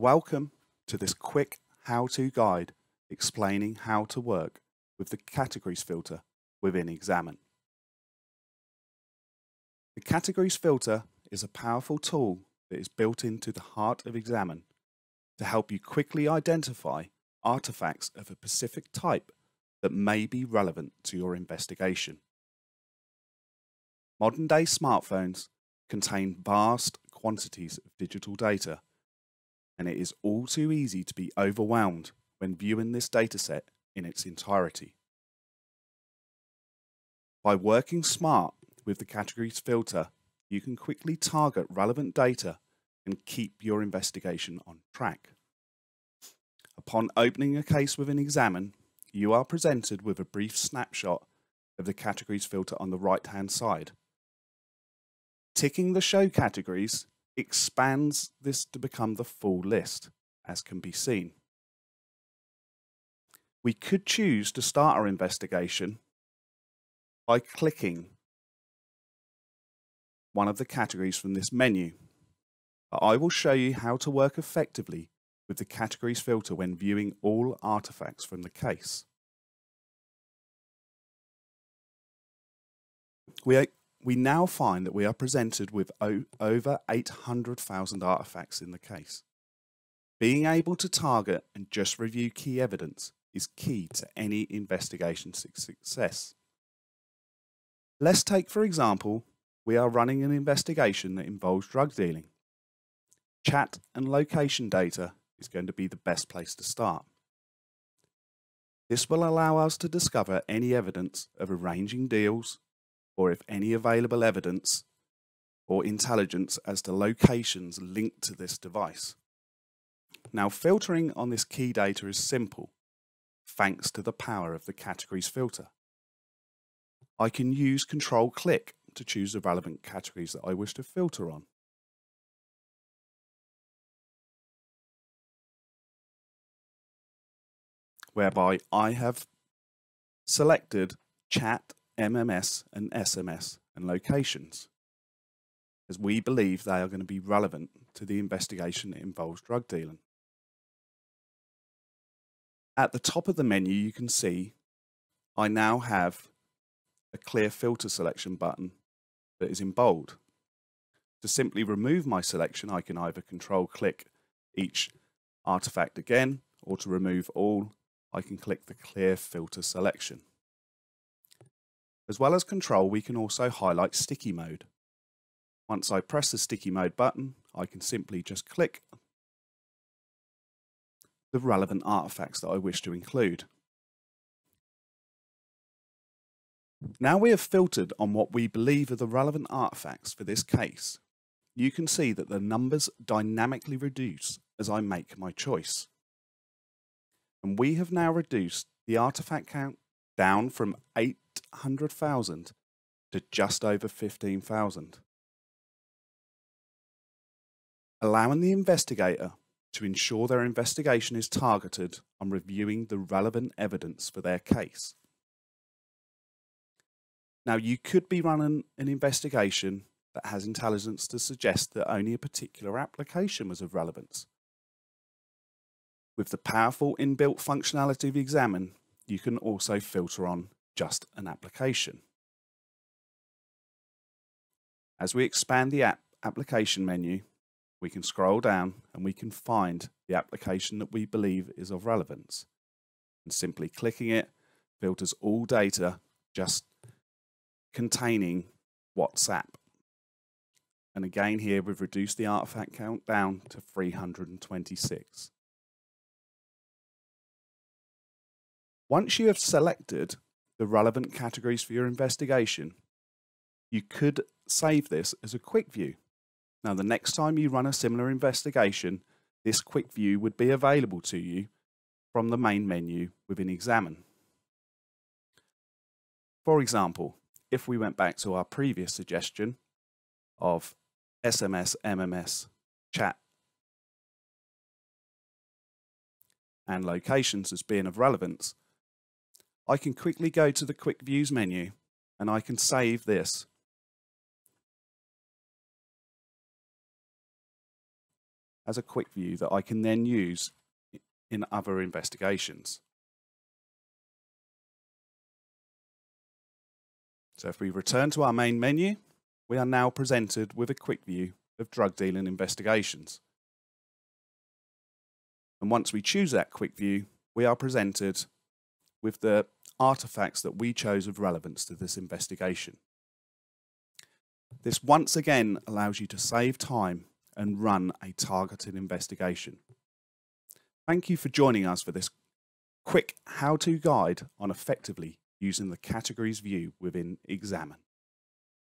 Welcome to this quick how-to guide explaining how to work with the categories filter within XAMN. The categories filter is a powerful tool that is built into the heart of XAMN to help you quickly identify artifacts of a specific type that may be relevant to your investigation. Modern day smartphones contain vast quantities of digital data and it is all too easy to be overwhelmed when viewing this dataset in its entirety. By working smart with the categories filter, you can quickly target relevant data and keep your investigation on track. Upon opening a case within XAMN, you are presented with a brief snapshot of the categories filter on the right hand side. Ticking the show categories expands this to become the full list, as can be seen. We could choose to start our investigation by clicking one of the categories from this menu. But I will show you how to work effectively with the categories filter when viewing all artifacts from the case. We we now find that we are presented with over 800,000 artifacts in the case. Being able to target and just review key evidence is key to any investigation success. Let's take, for example, we are running an investigation that involves drug dealing. Chat and location data is going to be the best place to start. This will allow us to discover any evidence of arranging deals, or if any available evidence or intelligence as to locations linked to this device. Now filtering on this key data is simple, thanks to the power of the categories filter. I can use control click to choose the relevant categories that I wish to filter on. Whereby I have selected chat MMS and SMS and locations, as we believe they are going to be relevant to the investigation that involves drug dealing. At the top of the menu, you can see I now have a clear filter selection button that is in bold. To simply remove my selection, I can either control click each artifact again, or to remove all, I can click the clear filter selection. As well as control, we can also highlight sticky mode. Once I press the sticky mode button, I can simply just click the relevant artifacts that I wish to include. Now we have filtered on what we believe are the relevant artifacts for this case, you can see that the numbers dynamically reduce as I make my choice. And we have now reduced the artifact count down from 800,000 to just over 15,000. Allowing the investigator to ensure their investigation is targeted on reviewing the relevant evidence for their case. Now, you could be running an investigation that has intelligence to suggest that only a particular application was of relevance. With the powerful inbuilt functionality of XAMN, you can also filter on just an application. As we expand the app application menu, we can scroll down and we can find the application that we believe is of relevance. And simply clicking it filters all data just containing WhatsApp. And again here we've reduced the artifact count down to 326. Once you have selected the relevant categories for your investigation, you could save this as a quick view. Now, the next time you run a similar investigation, this quick view would be available to you from the main menu within XAMN. For example, if we went back to our previous suggestion of SMS, MMS, chat, and locations as being of relevance, I can quickly go to the quick views menu and I can save this. as a quick view that I can then use in other investigations. So if we return to our main menu, we are now presented with a quick view of drug dealing investigations. And once we choose that quick view, we are presented with the artifacts that we chose of relevance to this investigation. This once again allows you to save time and run a targeted investigation. Thank you for joining us for this quick how-to guide on effectively using the categories view within XAMN.